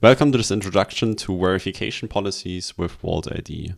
Welcome to this introduction to verification policies with walt.id.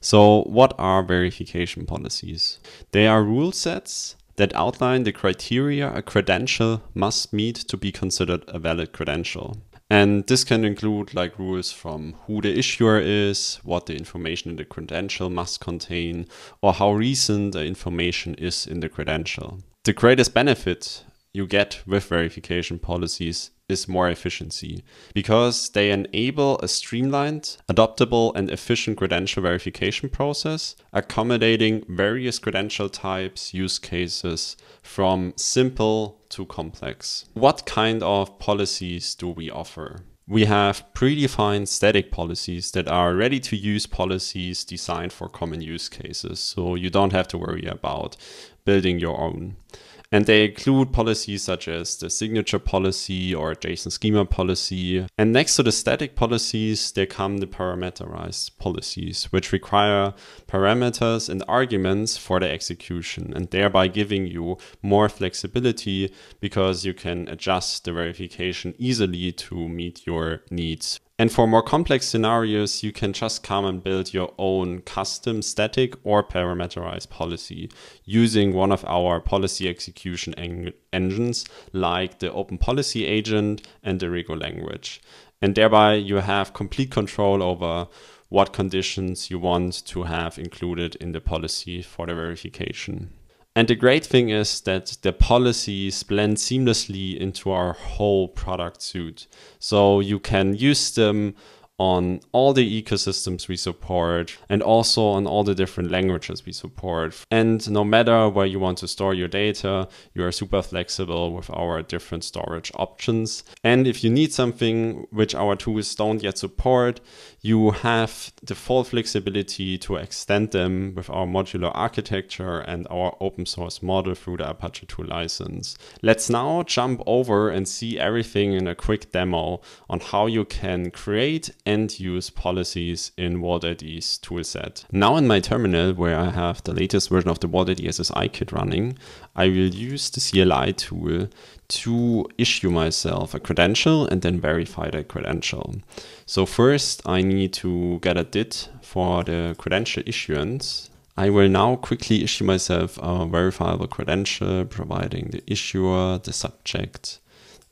So, what are verification policies? They are rule sets that outline the criteria a credential must meet to be considered a valid credential. And this can include like rules from who the issuer is, what the information in the credential must contain, or how recent the information is in the credential. The greatest benefit you get with verification policies is more efficiency because they enable a streamlined, adoptable, and efficient credential verification process, accommodating various credential types, use cases from simple to complex. What kind of policies do we offer? We have predefined static policies that are ready to use policies designed for common use cases, so you don't have to worry about building your own. And they include policies such as the signature policy or JSON schema policy. And next to the static policies, there come the parameterized policies, which require parameters and arguments for the execution and thereby giving you more flexibility because you can adjust the verification easily to meet your needs. And for more complex scenarios, you can just come and build your own custom static or parameterized policy using one of our policy execution en engines like the Open Policy Agent and the Rego language. And thereby you have complete control over what conditions you want to have included in the policy for the verification. And the great thing is that the policies blend seamlessly into our whole product suite. So you can use them on all the ecosystems we support and also on all the different languages we support. And no matter where you want to store your data, you are super flexible with our different storage options. And if you need something which our tools don't yet support, you have the full flexibility to extend them with our modular architecture and our open source model through the Apache 2 license. Let's now jump over and see everything in a quick demo on how you can create and use policies in walt.id's toolset. Now in my terminal, where I have the latest version of the walt.id SSI kit running, I will use the CLI tool to issue myself a credential and then verify that credential. So first I need to get a DID for the credential issuance. I will now quickly issue myself a verifiable credential, providing the issuer, the subject,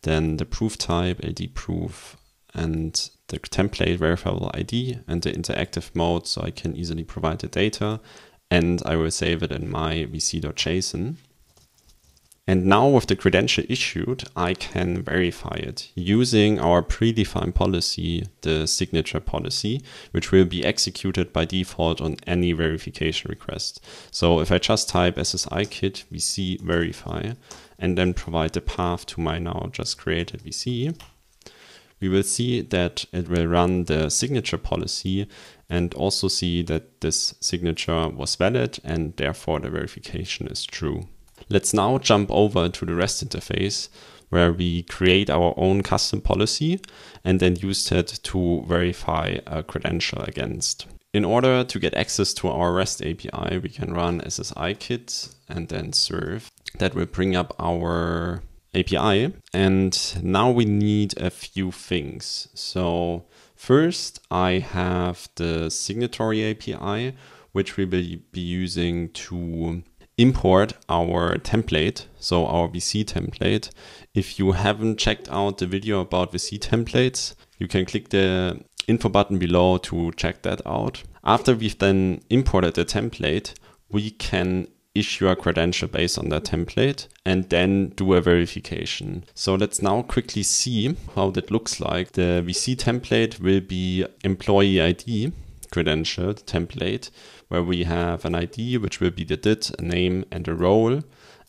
then the proof type, LD proof, and the template verifiable ID and the interactive mode so I can easily provide the data and I will save it in my vc.json. And now with the credential issued, I can verify it using our predefined policy, the signature policy, which will be executed by default on any verification request. So if I just type SSI kit vc verify and then provide the path to my now just created vc, we will see that it will run the signature policy and also see that this signature was valid and therefore the verification is true. Let's now jump over to the REST interface where we create our own custom policy and then use it to verify a credential against. In order to get access to our REST API, we can run SSI kit and then serve. That will bring up our API. And now we need a few things. So first I have the signatory API, which we will be using to import our template, so our VC template. If you haven't checked out the video about VC templates, you can click the info button below to check that out. After we've then imported the template, we can issue a credential based on that template and then do a verification. So let's now quickly see how that looks like. The VC template will be employee ID credential template where we have an ID which will be the DID, a name and a role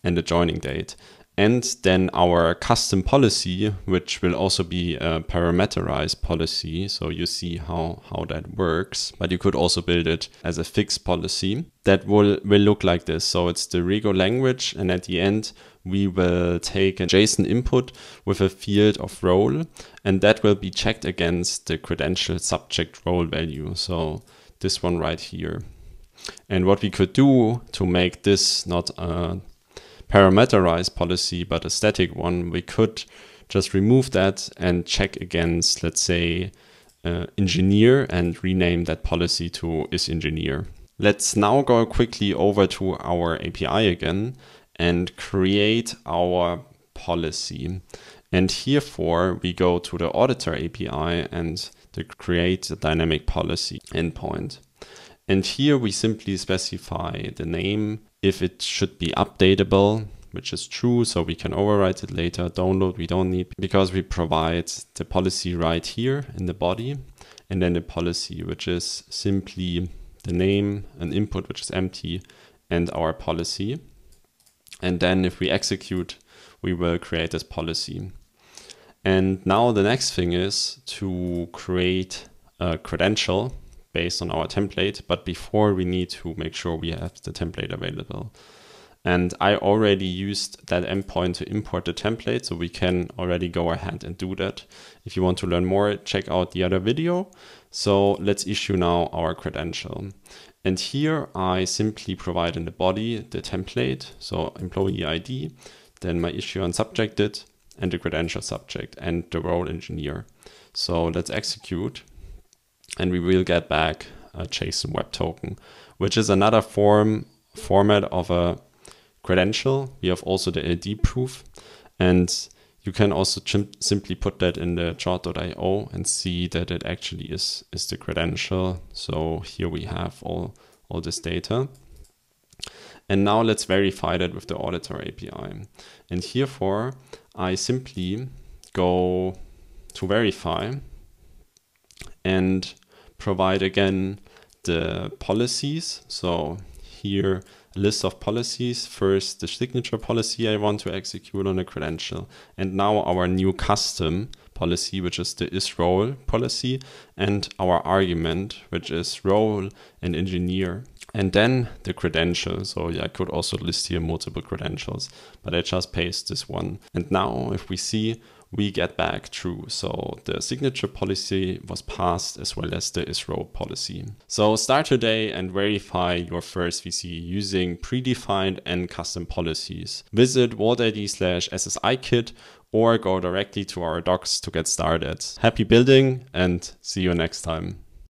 and a joining date and then our custom policy, which will also be a parameterized policy. So you see how, how that works, but you could also build it as a fixed policy that will, will look like this. So it's the Rego language. And at the end, we will take a JSON input with a field of role, and that will be checked against the credential subject role value. So this one right here. And what we could do to make this not a parameterized policy, but a static one, we could just remove that and check against, let's say, uh, engineer and rename that policy to is engineer. Let's now go quickly over to our API again and create our policy. And herefore, we go to the auditor API and to create a dynamic policy endpoint. And here we simply specify the name, if it should be updatable, which is true, so we can overwrite it later. Download we don't need because we provide the policy right here in the body, and then the policy, which is simply the name, an input which is empty, and our policy. And then if we execute, we will create this policy. And now the next thing is to create a credential based on our template. But before we need to make sure we have the template available. And I already used that endpoint to import the template, so we can already go ahead and do that. If you want to learn more, check out the other video. So let's issue now our credential. And here I simply provide in the body the template, so employee ID, then my issue unsubjected, and the credential subject and the role engineer. So let's execute and we will get back uh, a JSON web token, which is another form format of a credential. We have also the LD proof and you can also simply put that in the jwt.io and see that it actually is, is the credential. So here we have all, all this data. And now let's verify that with the auditor API. And herefore, I simply go to verify and provide again the policies. So here, a list of policies. First, the signature policy I want to execute on a credential. And now our new custom policy, which is the is role policy, and our argument, which is role and engineer and then the credential. So yeah, I could also list here multiple credentials, but I just paste this one. And now if we see, we get back true. So the signature policy was passed as well as the is role policy. So start today and verify your first VC using predefined and custom policies. Visit walt.id slash SSIKit or go directly to our docs to get started. Happy building and see you next time.